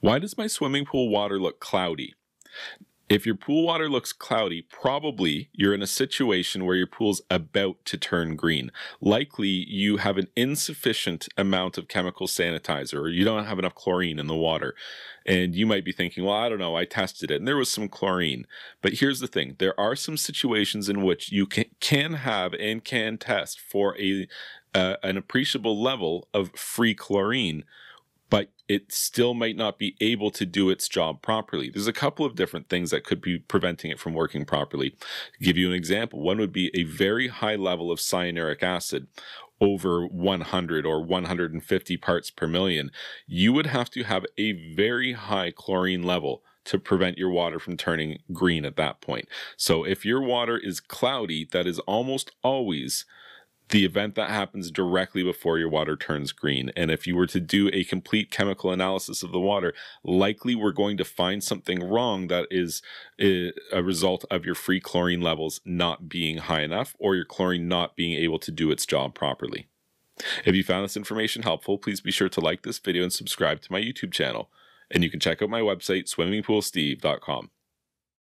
Why does my swimming pool water look cloudy? If your pool water looks cloudy, probably you're in a situation where your pool's about to turn green. Likely you have an insufficient amount of chemical sanitizer or you don't have enough chlorine in the water. And you might be thinking, well, I don't know, I tested it and there was some chlorine. But here's the thing there are some situations in which you can, can have and can test for a uh, an appreciable level of free chlorine but it still might not be able to do its job properly. There's a couple of different things that could be preventing it from working properly. To give you an example, one would be a very high level of cyanuric acid over 100 or 150 parts per million. You would have to have a very high chlorine level to prevent your water from turning green at that point. So if your water is cloudy, that is almost always the event that happens directly before your water turns green. And if you were to do a complete chemical analysis of the water, likely we're going to find something wrong that is eh, a result of your free chlorine levels not being high enough or your chlorine not being able to do its job properly. If you found this information helpful, please be sure to like this video and subscribe to my YouTube channel. And you can check out my website, swimmingpoolsteve.com.